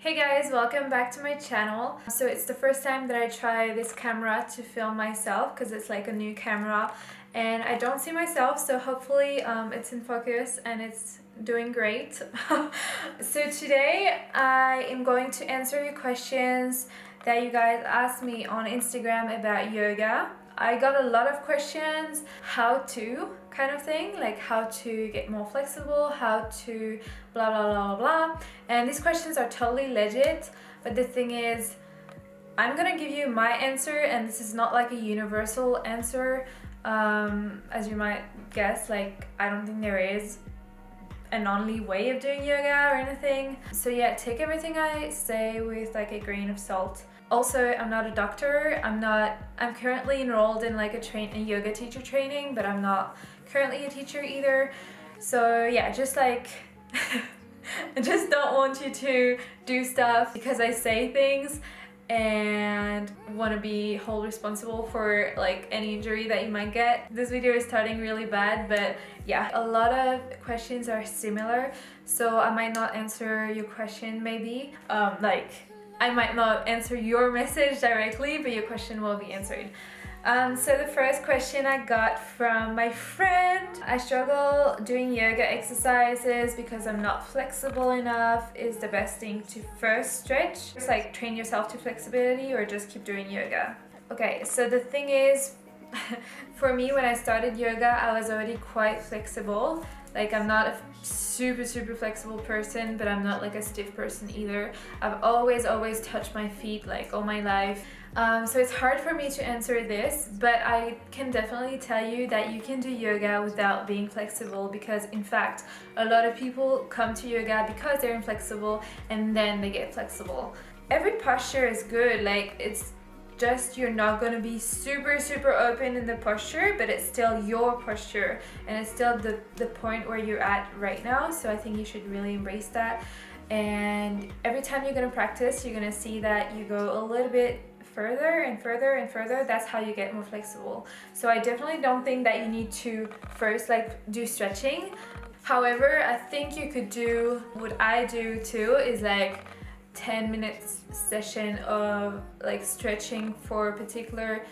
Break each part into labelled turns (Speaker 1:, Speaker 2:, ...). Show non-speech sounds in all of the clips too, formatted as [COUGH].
Speaker 1: Hey guys, welcome back to my channel. So it's the first time that I try this camera to film myself because it's like a new camera and I don't see myself so hopefully um, it's in focus and it's doing great. [LAUGHS] so today I am going to answer your questions that you guys asked me on Instagram about yoga. I got a lot of questions how to kind of thing like how to get more flexible how to blah blah blah blah and these questions are totally legit but the thing is I'm gonna give you my answer and this is not like a universal answer um, as you might guess like I don't think there is an only way of doing yoga or anything. So yeah take everything I say with like a grain of salt also, I'm not a doctor. I'm not, I'm currently enrolled in like a train, a yoga teacher training, but I'm not currently a teacher either. So yeah, just like, I [LAUGHS] just don't want you to do stuff because I say things and want to be hold responsible for like any injury that you might get. This video is starting really bad but yeah a lot of questions are similar so I might not answer your question maybe um, like I might not answer your [LAUGHS] message directly, but your question will be answered. Um, so the first question I got from my friend, I struggle doing yoga exercises because I'm not flexible enough. Is the best thing to first stretch? Just like train yourself to flexibility or just keep doing yoga? Okay, so the thing is, [LAUGHS] for me when I started yoga, I was already quite flexible. Like I'm not a super super flexible person but I'm not like a stiff person either. I've always always touched my feet like all my life. Um, so it's hard for me to answer this but I can definitely tell you that you can do yoga without being flexible because in fact a lot of people come to yoga because they're inflexible and then they get flexible. Every posture is good like it's just you're not going to be super super open in the posture but it's still your posture. And it's still the the point where you're at right now. So I think you should really embrace that. And every time you're going to practice you're going to see that you go a little bit further and further and further. That's how you get more flexible. So I definitely don't think that you need to first like do stretching. However I think you could do what I do too is like 10 minutes session of like stretching for a particular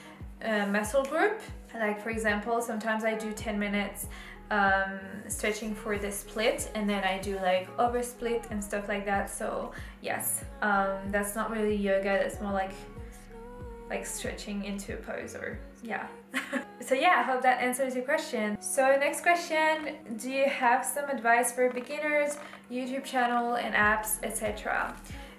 Speaker 1: uh, muscle group. Like for example sometimes I do 10 minutes um, stretching for the split and then I do like over split and stuff like that. So yes um, that's not really yoga that's more like like stretching into a pose or yeah. [LAUGHS] So yeah I hope that answers your question. So next question do you have some advice for beginners YouTube channel and apps etc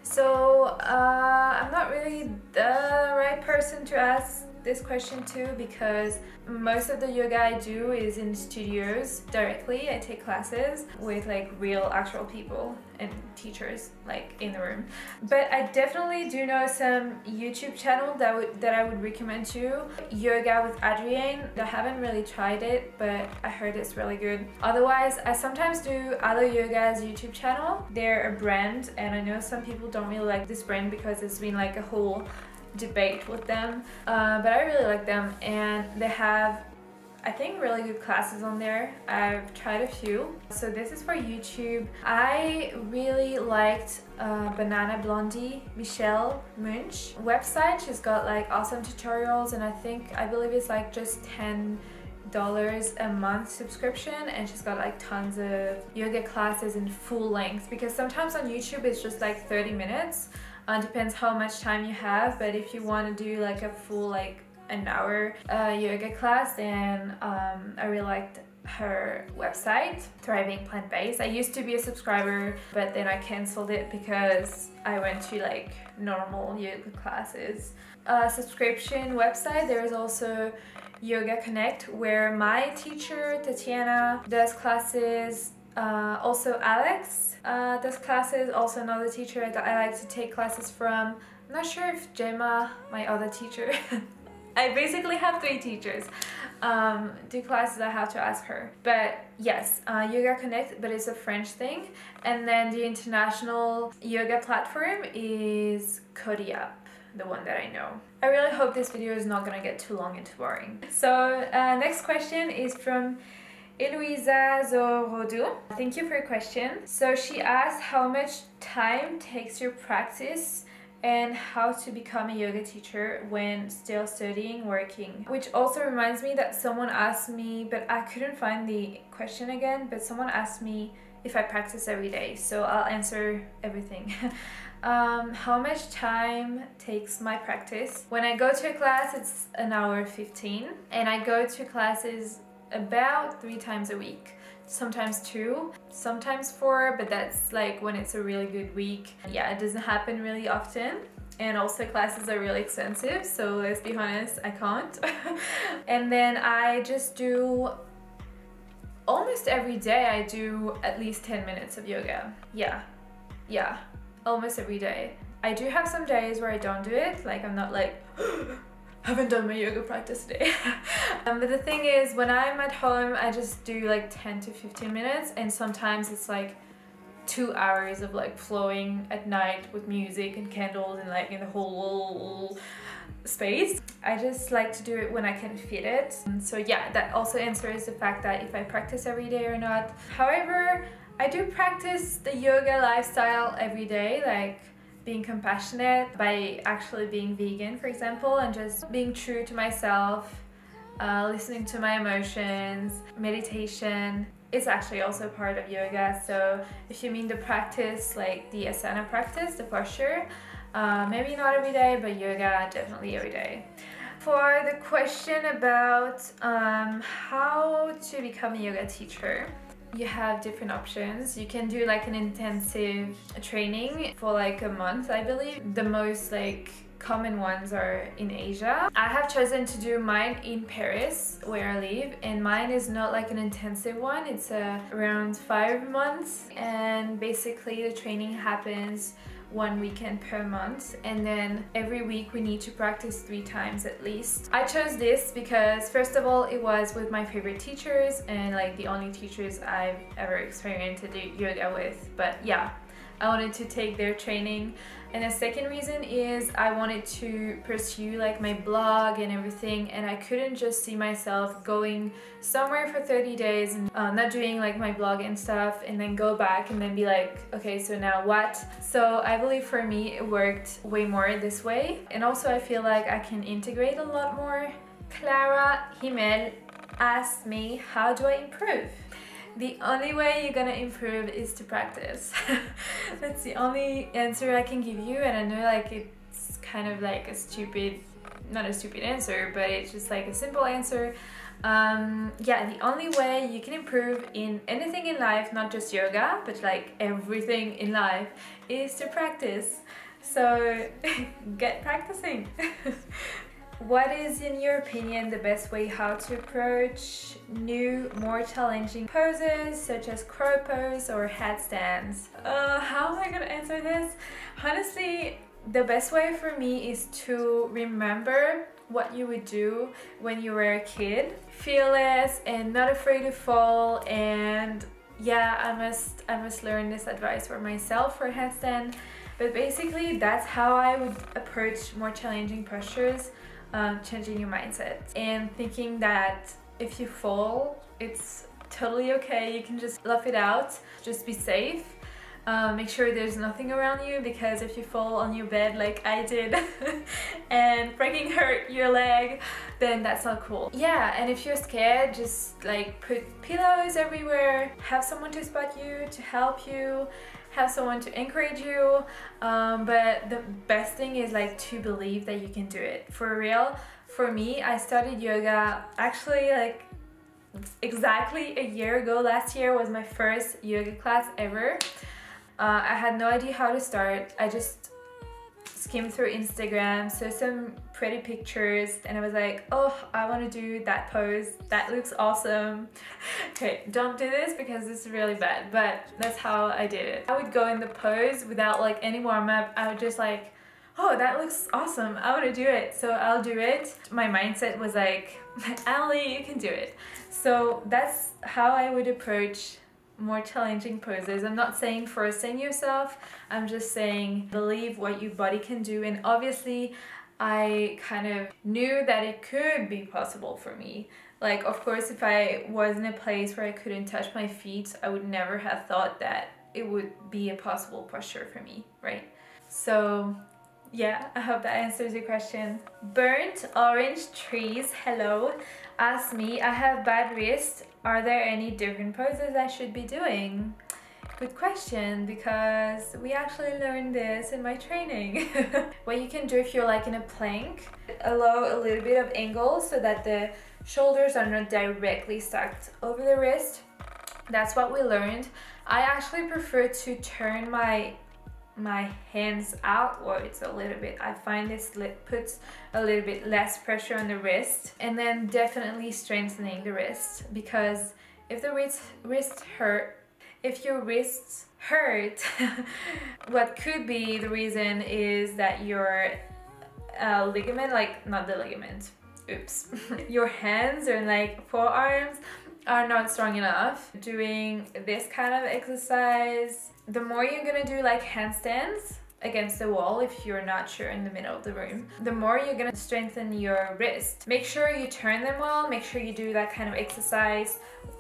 Speaker 1: so uh, I'm not really the right person to ask this question too because most of the yoga I do is in studios directly. I take classes with like real actual people and teachers like in the room. But I definitely do know some YouTube channel that would that I would recommend to you. Yoga with Adriene. I haven't really tried it, but I heard it's really good. Otherwise, I sometimes do Alo Yoga's YouTube channel. They're a brand and I know some people don't really like this brand because it's been like a whole debate with them uh, but I really like them and they have I think really good classes on there. I've tried a few. So this is for YouTube. I really liked uh, Banana Blondie, Michelle Munch website. She's got like awesome tutorials and I think, I believe it's like just 10 dollars a month subscription and she's got like tons of yoga classes in full length because sometimes on YouTube it's just like 30 minutes uh, depends how much time you have but if you want to do like a full like an hour uh, yoga class then um, I really liked her website thriving plant-based. I used to be a subscriber but then i canceled it because i went to like normal yoga classes. Uh, subscription website there is also yoga connect where my teacher tatiana does classes uh, also alex uh, does classes also another teacher that i like to take classes from i'm not sure if gemma my other teacher [LAUGHS] I basically have three teachers. Um, do classes I have to ask her. But yes, uh, Yoga Connect, but it's a French thing. And then the international yoga platform is Cody App the one that I know. I really hope this video is not gonna get too long and too boring. So uh, next question is from Eloisa Zorodu, thank you for your question. So she asked how much time takes your practice and how to become a yoga teacher when still studying working. Which also reminds me that someone asked me but i couldn't find the question again but someone asked me if i practice every day so i'll answer everything. [LAUGHS] Um, how much time takes my practice? When i go to a class it's an hour 15 and i go to classes about three times a week sometimes two, sometimes four, but that's like when it's a really good week. Yeah, it doesn't happen really often. And also classes are really expensive, so let's be honest, I can't. [LAUGHS] and then I just do almost every day I do at least 10 minutes of yoga. Yeah, yeah, almost every day. I do have some days where I don't do it, like I'm not like [GASPS] haven't done my yoga practice today. [LAUGHS] um, but the thing is, when I'm at home, I just do like 10 to 15 minutes and sometimes it's like two hours of like flowing at night with music and candles and like in the whole space. I just like to do it when I can fit it. And so yeah, that also answers the fact that if I practice every day or not. However, I do practice the yoga lifestyle every day, like being compassionate by actually being vegan, for example, and just being true to myself, uh, listening to my emotions, meditation. It's actually also part of yoga. So if you mean the practice, like the asana practice, the posture, uh, maybe not every day, but yoga definitely every day. For the question about um, how to become a yoga teacher, you have different options. You can do like an intensive training for like a month, I believe. The most like common ones are in Asia. I have chosen to do mine in Paris where I live and mine is not like an intensive one. It's uh, around five months and basically the training happens one weekend per month and then every week we need to practice three times at least. I chose this because first of all it was with my favorite teachers and like the only teachers I've ever experienced yoga with but yeah I wanted to take their training and the second reason is I wanted to pursue like my blog and everything and I couldn't just see myself going somewhere for 30 days and uh, not doing like my blog and stuff and then go back and then be like okay so now what? So I believe for me it worked way more this way. And also I feel like I can integrate a lot more. Clara Himmel asked me how do I improve the only way you're gonna improve is to practice. [LAUGHS] That's the only answer I can give you and I know like it's kind of like a stupid, not a stupid answer, but it's just like a simple answer. Um, yeah, the only way you can improve in anything in life, not just yoga, but like everything in life, is to practice. So [LAUGHS] get practicing. [LAUGHS] What is, in your opinion, the best way how to approach new, more challenging poses such as crow pose or headstands? Uh, how am I gonna answer this? Honestly, the best way for me is to remember what you would do when you were a kid. Fearless and not afraid to fall and yeah, I must I must learn this advice for myself for headstand. But basically that's how I would approach more challenging postures um, changing your mindset and thinking that if you fall, it's totally okay. You can just laugh it out, just be safe. Um, make sure there's nothing around you because if you fall on your bed like I did [LAUGHS] and breaking hurt your leg then that's not cool. Yeah and if you're scared just like put pillows everywhere, have someone to spot you, to help you have someone to encourage you um, but the best thing is like to believe that you can do it. For real for me I started yoga actually like exactly a year ago. Last year was my first yoga class ever. Uh, I had no idea how to start. I just skimmed through Instagram, saw some pretty pictures and I was like, oh, I want to do that pose. That looks awesome. [LAUGHS] okay, don't do this because is really bad, but that's how I did it. I would go in the pose without like any warm up. I would just like, oh, that looks awesome. I want to do it. So I'll do it. My mindset was like, [LAUGHS] Ali, you can do it. So that's how I would approach more challenging poses. I'm not saying forcing yourself, I'm just saying believe what your body can do and obviously I kind of knew that it could be possible for me Like, of course, if I was in a place where I couldn't touch my feet, I would never have thought that it would be a possible posture for me, right? So, yeah, I hope that answers your question. Burnt orange trees, hello. Ask me, I have bad wrist. Are there any different poses I should be doing? Good question because we actually learned this in my training. [LAUGHS] what you can do if you're like in a plank, allow a little bit of angle so that the shoulders are not directly stacked over the wrist. That's what we learned. I actually prefer to turn my my hands outwards a little bit. I find this puts a little bit less pressure on the wrist and then definitely strengthening the wrist because if the wrist, wrist hurt if your wrists hurt, [LAUGHS] what could be the reason is that your uh, ligament, like not the ligament, oops, [LAUGHS] your hands or like forearms are not strong enough. Doing this kind of exercise, the more you're gonna do like handstands, against the wall if you're not sure in the middle of the room the more you're gonna strengthen your wrist make sure you turn them well make sure you do that kind of exercise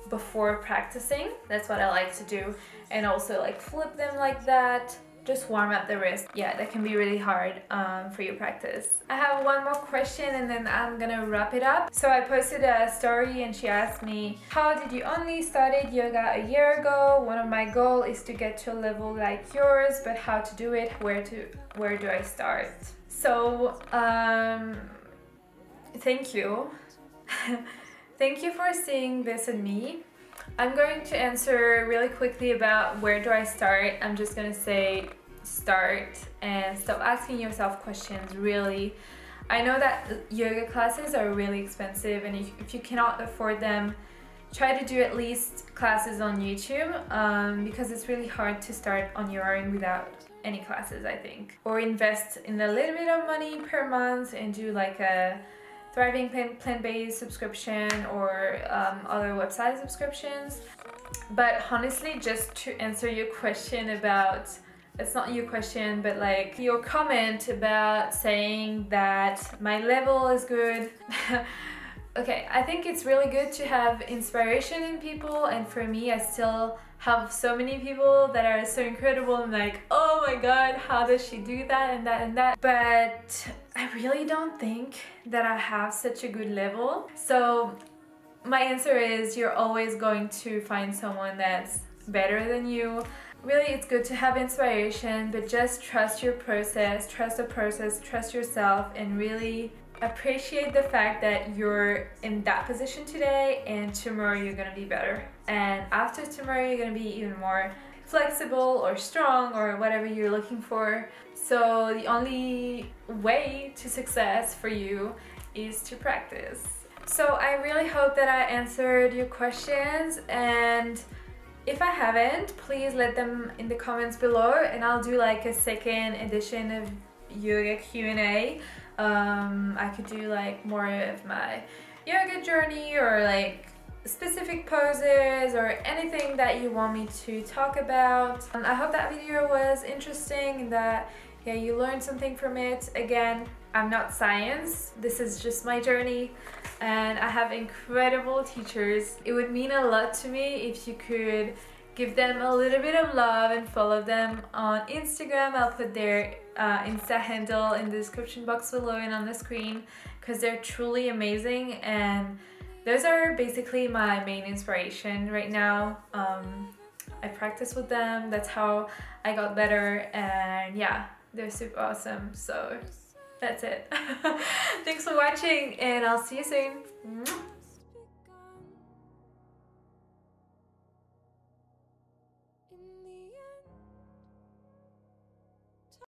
Speaker 1: before practicing. That's what I like to do. And also like flip them like that. Just warm up the wrist. Yeah, that can be really hard um, for your practice. I have one more question and then I'm gonna wrap it up. So I posted a story and she asked me, how did you only started yoga a year ago? One of my goal is to get to a level like yours, but how to do it? Where to where do I start? So um, thank you. [LAUGHS] Thank you for seeing this in me. I'm going to answer really quickly about where do I start. I'm just gonna say start and stop asking yourself questions really. I know that yoga classes are really expensive and if you cannot afford them, try to do at least classes on YouTube um, because it's really hard to start on your own without any classes I think. Or invest in a little bit of money per month and do like a Thriving Plant-Based subscription or um, other website subscriptions. But honestly, just to answer your question about it's not your question, but like your comment about saying that my level is good. [LAUGHS] okay, I think it's really good to have inspiration in people, and for me, I still have so many people that are so incredible. I'm like, oh my god, how does she do that and that and that? But I really don't think that I have such a good level. So my answer is you're always going to find someone that's better than you. Really, it's good to have inspiration, but just trust your process, trust the process, trust yourself, and really appreciate the fact that you're in that position today and tomorrow you're gonna be better. And after tomorrow, you're gonna be even more flexible or strong or whatever you're looking for. So the only way to success for you is to practice. So I really hope that I answered your questions and if I haven't, please let them in the comments below and I'll do like a second edition of yoga Q&A. Um, I could do like more of my yoga journey or like specific poses or anything that you want me to talk about. Um, I hope that video was interesting that yeah, you learned something from it. Again, I'm not science. This is just my journey and I have incredible teachers. It would mean a lot to me if you could give them a little bit of love and follow them on Instagram. I'll put their uh, Insta handle in the description box below and on the screen because they're truly amazing and those are basically my main inspiration right now. Um, I practice with them, that's how I got better and yeah, they're super awesome. So that's it. [LAUGHS] Thanks for watching and I'll see you soon.